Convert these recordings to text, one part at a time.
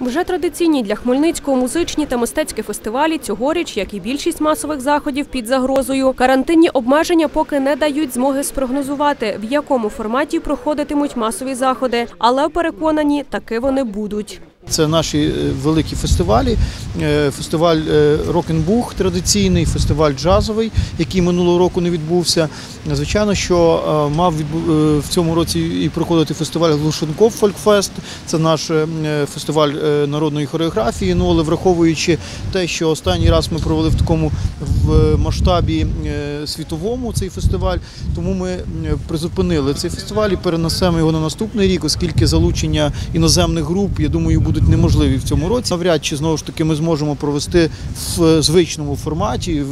Вже традиційні для Хмельницького музичні та мистецькі фестивалі цьогоріч, як і більшість масових заходів, під загрозою. Карантинні обмеження поки не дають змоги спрогнозувати, в якому форматі проходитимуть масові заходи, але переконані, таки вони будуть. Це наші е, великі фестивалі. Е, Фестиваль е, Рок-н-Бух традиційний, фестиваль джазовий, який минулого року не відбувся. Звичайно, що мав в цьому році і проходити фестиваль Глушенков Фолькфест. Це наш фестиваль народної хореографії. Ну але враховуючи те, що останній раз ми провели в такому в масштабі е, світовому цей фестиваль, тому ми е, призупинили цей фестиваль і перенесемо його на наступний рік, оскільки залучення іноземних груп, я думаю, будуть неможливі в цьому році. Навряд чи знову ж таки ми зможемо провести в звичному форматі,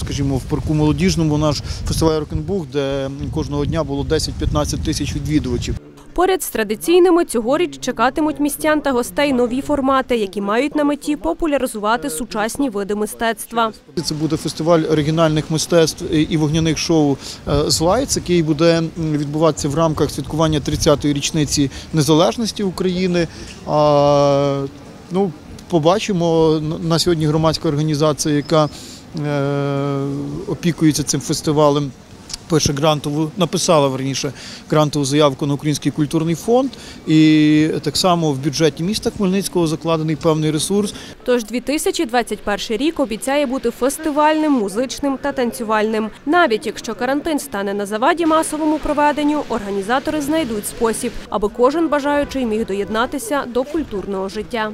скажімо, в парку молодіжному наш фестиваль Рокенбух, де кожного дня було 10-15 тисяч відвідувачів. Поряд з традиційними цьогоріч чекатимуть містян та гостей нові формати, які мають на меті популяризувати сучасні види мистецтва. Це буде фестиваль оригінальних мистецтв і вогняних шоу е, «Злайц», який буде відбуватися в рамках святкування 30-ї річниці незалежності України. А, ну, побачимо на сьогодні громадська організація, яка е, опікується цим фестивалем. Пише грантову, написала верніше грантову заявку на Український культурний фонд, і так само в бюджеті міста Хмельницького закладений певний ресурс Тож 2021 рік обіцяє бути фестивальним, музичним та танцювальним. Навіть якщо карантин стане на заваді масовому проведенню, організатори знайдуть спосіб, аби кожен бажаючий міг доєднатися до культурного життя.